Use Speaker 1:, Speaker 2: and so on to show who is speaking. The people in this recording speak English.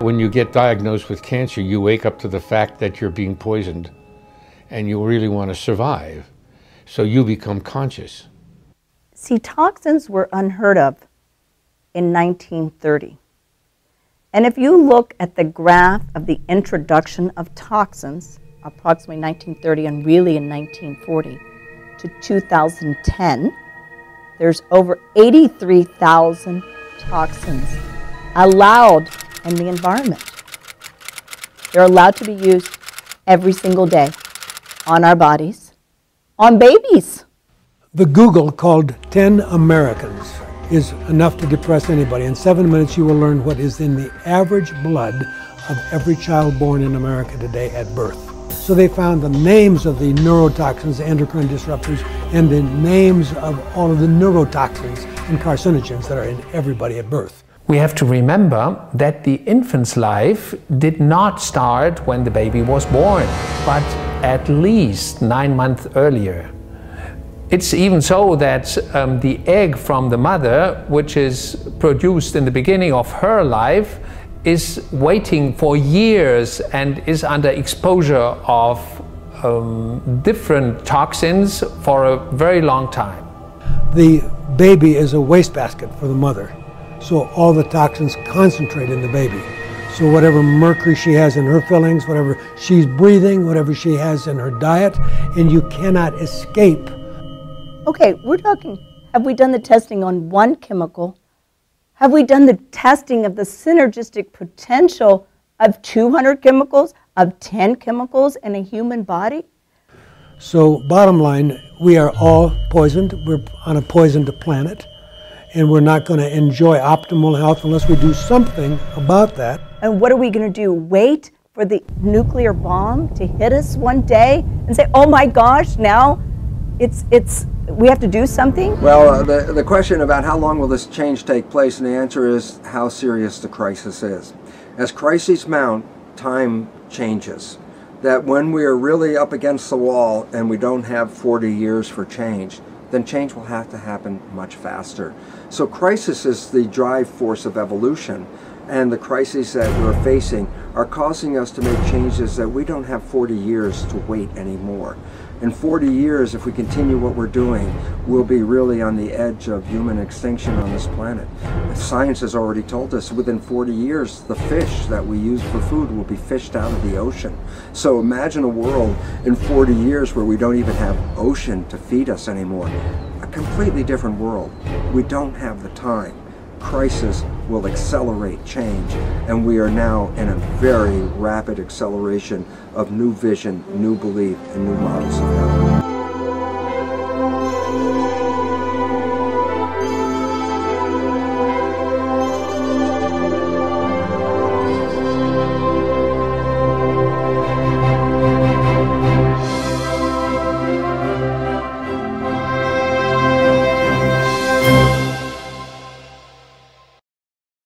Speaker 1: When you get diagnosed with cancer, you wake up to the fact that you're being poisoned and you really want to survive. So you become conscious.
Speaker 2: See, toxins were unheard of in 1930. And if you look at the graph of the introduction of toxins, approximately 1930 and really in 1940 to 2010, there's over 83,000 toxins allowed in the environment. They're allowed to be used every single day on our bodies, on babies.
Speaker 3: The Google called 10 Americans is enough to depress anybody. In seven minutes, you will learn what is in the average blood of every child born in America today at birth. So they found the names of the neurotoxins, the endocrine disruptors, and the names of all of the neurotoxins and carcinogens that are in everybody at birth.
Speaker 4: We have to remember that the infant's life did not start when the baby was born, but at least nine months earlier. It's even so that um, the egg from the mother, which is produced in the beginning of her life, is waiting for years and is under exposure of um, different toxins for a very long time.
Speaker 3: The baby is a wastebasket for the mother, so all the toxins concentrate in the baby. So whatever mercury she has in her fillings, whatever she's breathing, whatever she has in her diet, and you cannot escape
Speaker 2: Okay, we're talking, have we done the testing on one chemical? Have we done the testing of the synergistic potential of 200 chemicals, of 10 chemicals in a human body?
Speaker 3: So, bottom line, we are all poisoned. We're on a poisoned planet, and we're not going to enjoy optimal health unless we do something about that.
Speaker 2: And what are we going to do? Wait for the nuclear bomb to hit us one day and say, oh my gosh, now it's, it's we have to do something?
Speaker 5: Well, uh, the, the question about how long will this change take place, and the answer is how serious the crisis is. As crises mount, time changes. That when we are really up against the wall and we don't have 40 years for change, then change will have to happen much faster. So crisis is the drive force of evolution and the crises that we're facing are causing us to make changes that we don't have 40 years to wait anymore. In 40 years, if we continue what we're doing, we'll be really on the edge of human extinction on this planet. Science has already told us within 40 years, the fish that we use for food will be fished out of the ocean. So imagine a world in 40 years where we don't even have ocean to feed us anymore. A completely different world. We don't have the time crisis will accelerate change, and we are now in a very rapid acceleration of new vision, new belief, and new models of health.